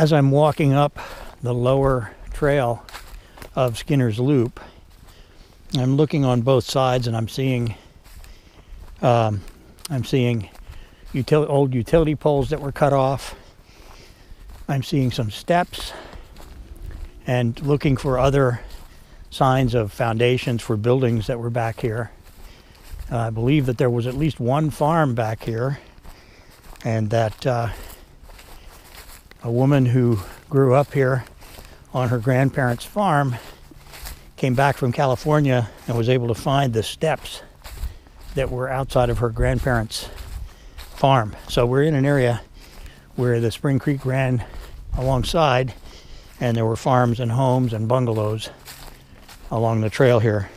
as I'm walking up the lower trail of Skinner's Loop, I'm looking on both sides and I'm seeing um, I'm seeing util- old utility poles that were cut off. I'm seeing some steps and looking for other signs of foundations for buildings that were back here. Uh, I believe that there was at least one farm back here and that uh, a woman who grew up here on her grandparents' farm came back from California and was able to find the steps that were outside of her grandparents' farm. So we're in an area where the Spring Creek ran alongside, and there were farms and homes and bungalows along the trail here.